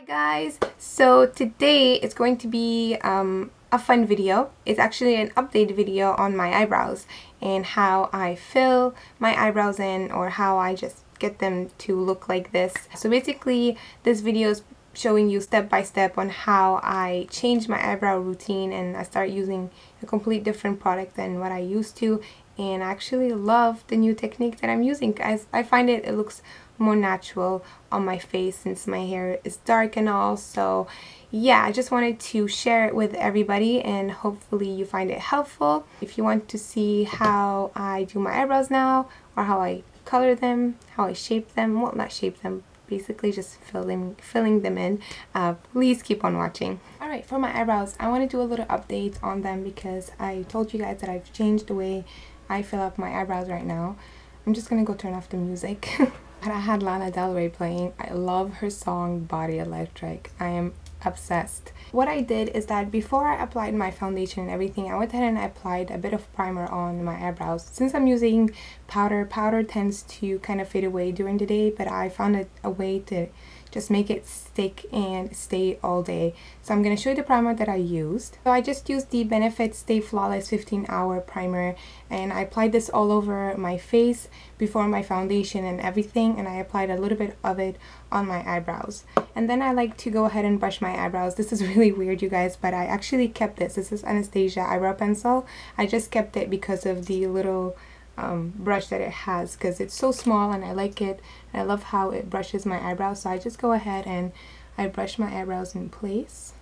Hi guys! So today it's going to be um, a fun video. It's actually an update video on my eyebrows and how I fill my eyebrows in or how I just get them to look like this. So basically this video is showing you step by step on how I change my eyebrow routine and I start using a complete different product than what I used to and I actually love the new technique that I'm using. I, I find it, it looks more natural on my face since my hair is dark and all. So yeah I just wanted to share it with everybody and hopefully you find it helpful. If you want to see how I do my eyebrows now or how I color them how I shape them well not shape them basically just filling filling them in uh, please keep on watching. Alright for my eyebrows I want to do a little update on them because I told you guys that I've changed the way I fill up my eyebrows right now. I'm just gonna go turn off the music I had Lana Del Rey playing. I love her song Body Electric. I am obsessed. What I did is that before I applied my foundation and everything, I went ahead and I applied a bit of primer on my eyebrows. Since I'm using powder, powder tends to kind of fade away during the day, but I found a, a way to just make it stick and stay all day. So I'm going to show you the primer that I used. So I just used the Benefit Stay Flawless 15 hour primer and I applied this all over my face before my foundation and everything and I applied a little bit of it on my eyebrows. And then I like to go ahead and brush my eyebrows. This is really weird you guys but I actually kept this. This is Anastasia eyebrow pencil. I just kept it because of the little um, brush that it has because it's so small and I like it and I love how it brushes my eyebrows so I just go ahead and I brush my eyebrows in place.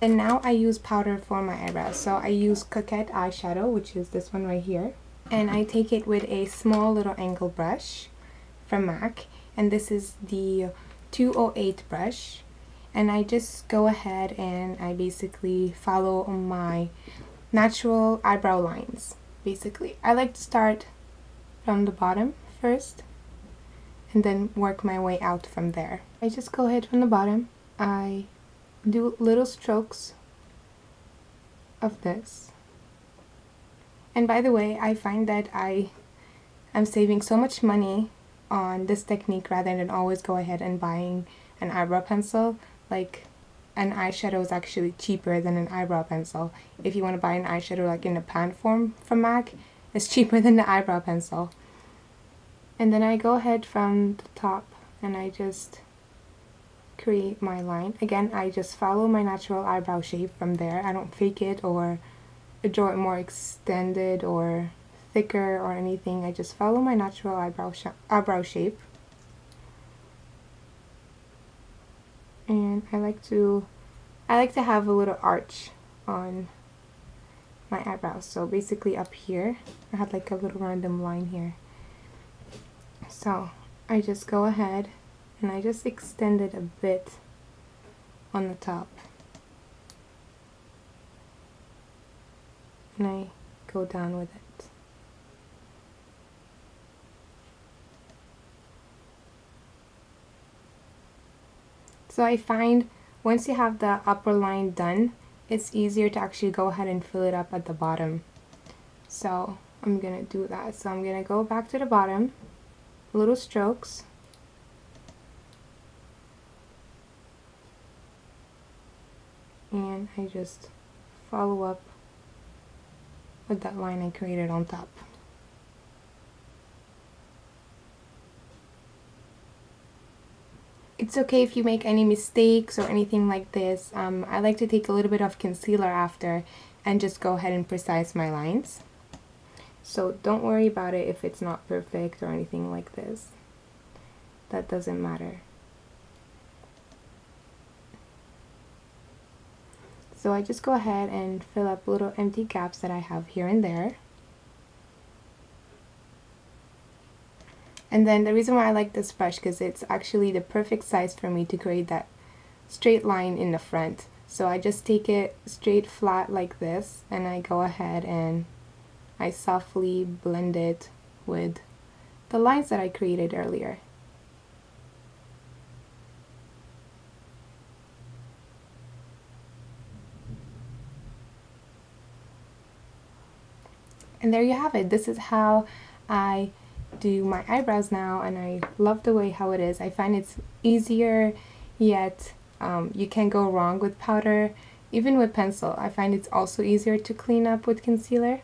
And now I use powder for my eyebrows so I use Coquette eyeshadow which is this one right here and I take it with a small little angle brush from MAC and this is the 208 brush and I just go ahead and I basically follow my natural eyebrow lines basically. I like to start from the bottom first and then work my way out from there. I just go ahead from the bottom. I do little strokes of this. And by the way, I find that I am saving so much money on this technique rather than always go ahead and buying an eyebrow pencil. Like an eyeshadow is actually cheaper than an eyebrow pencil. If you want to buy an eyeshadow like in a pan form from MAC, it's cheaper than the eyebrow pencil. And then I go ahead from the top and I just create my line. Again, I just follow my natural eyebrow shape from there. I don't fake it or draw it more extended or thicker or anything. I just follow my natural eyebrow, sh eyebrow shape. And I like to I like to have a little arch on my eyebrows. So basically up here I had like a little random line here. So I just go ahead and I just extend it a bit on the top. And I go down with it So I find once you have the upper line done, it's easier to actually go ahead and fill it up at the bottom. So I'm going to do that. So I'm going to go back to the bottom, little strokes. And I just follow up with that line I created on top. It's okay if you make any mistakes or anything like this. Um, I like to take a little bit of concealer after and just go ahead and precise my lines. So don't worry about it if it's not perfect or anything like this. That doesn't matter. So I just go ahead and fill up little empty gaps that I have here and there. And then the reason why I like this brush because it's actually the perfect size for me to create that straight line in the front. So I just take it straight flat like this and I go ahead and I softly blend it with the lines that I created earlier. And there you have it. This is how I do my eyebrows now and I love the way how it is. I find it's easier yet um, you can't go wrong with powder. Even with pencil, I find it's also easier to clean up with concealer.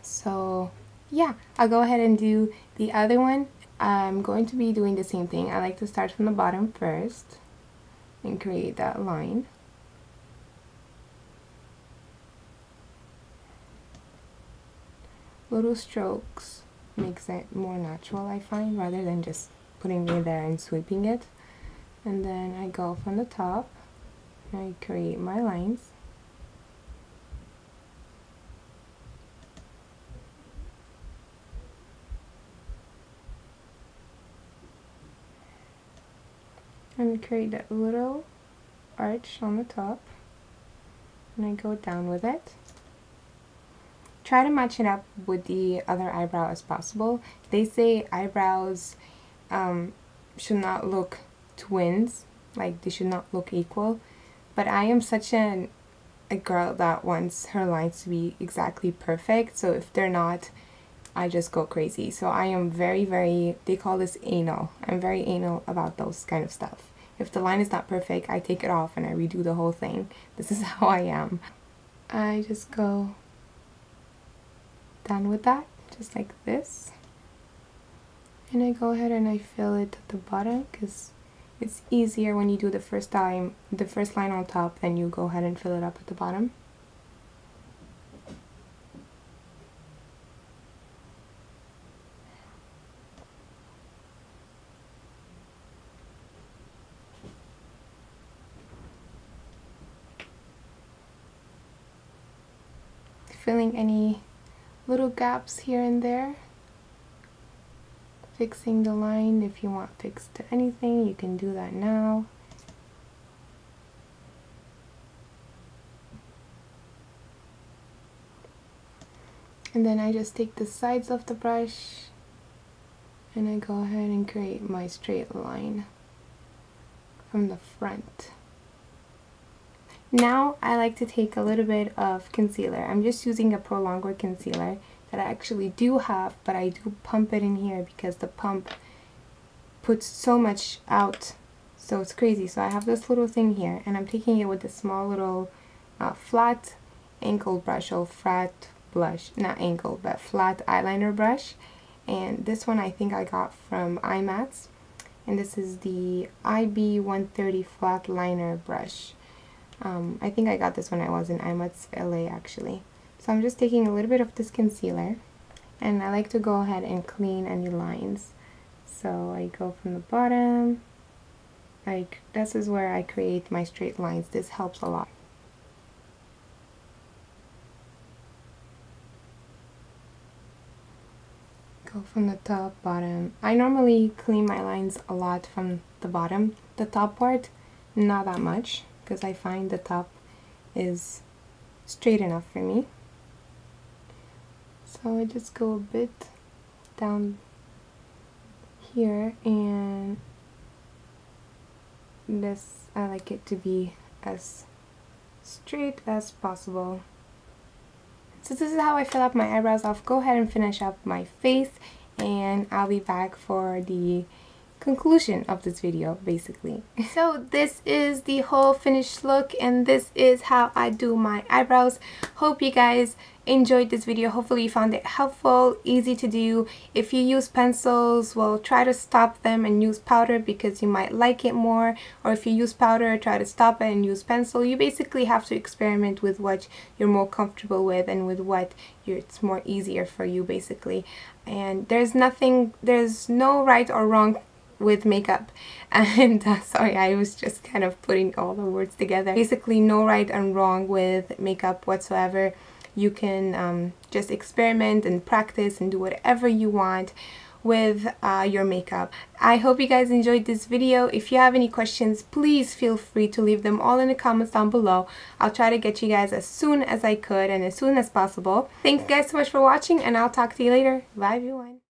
So yeah, I'll go ahead and do the other one. I'm going to be doing the same thing. I like to start from the bottom first and create that line. Little strokes makes it more natural I find rather than just putting it there and sweeping it. And then I go from the top I create my lines. And create that little arch on the top. And I go down with it try to match it up with the other eyebrow as possible. They say eyebrows um, should not look twins like they should not look equal. But I am such an a girl that wants her lines to be exactly perfect. So if they're not I just go crazy. So I am very very they call this anal. I'm very anal about those kind of stuff. If the line is not perfect I take it off and I redo the whole thing. This is how I am. I just go down with that just like this and I go ahead and I fill it at the bottom because it's easier when you do the first time, the first line on top, then you go ahead and fill it up at the bottom. filling any little gaps here and there fixing the line if you want fixed to anything you can do that now and then I just take the sides of the brush and I go ahead and create my straight line from the front. Now I like to take a little bit of concealer. I'm just using a Pro Longwear concealer that I actually do have, but I do pump it in here because the pump puts so much out. So it's crazy. So I have this little thing here and I'm taking it with a small little uh, flat ankle brush or flat blush, not ankle, but flat eyeliner brush. And this one I think I got from IMATS. And this is the IB130 flat liner brush. Um, I think I got this when I was in IMATS LA actually. So I'm just taking a little bit of this concealer and I like to go ahead and clean any lines. So I go from the bottom, like this is where I create my straight lines. This helps a lot. Go from the top, bottom. I normally clean my lines a lot from the bottom. The top part, not that much because I find the top is straight enough for me. So I just go a bit down here and this I like it to be as straight as possible. So this is how I fill up my eyebrows. I'll go ahead and finish up my face and I'll be back for the conclusion of this video basically. So this is the whole finished look and this is how I do my eyebrows. Hope you guys enjoyed this video. Hopefully you found it helpful, easy to do. If you use pencils, well try to stop them and use powder because you might like it more. Or if you use powder, try to stop it and use pencil. You basically have to experiment with what you're more comfortable with and with what it's more easier for you basically. And there's nothing, there's no right or wrong with makeup and uh, sorry I was just kind of putting all the words together basically no right and wrong with makeup whatsoever you can um, just experiment and practice and do whatever you want with uh, your makeup. I hope you guys enjoyed this video. If you have any questions, please feel free to leave them all in the comments down below. I'll try to get you guys as soon as I could and as soon as possible. Thanks guys so much for watching and I'll talk to you later. Bye everyone.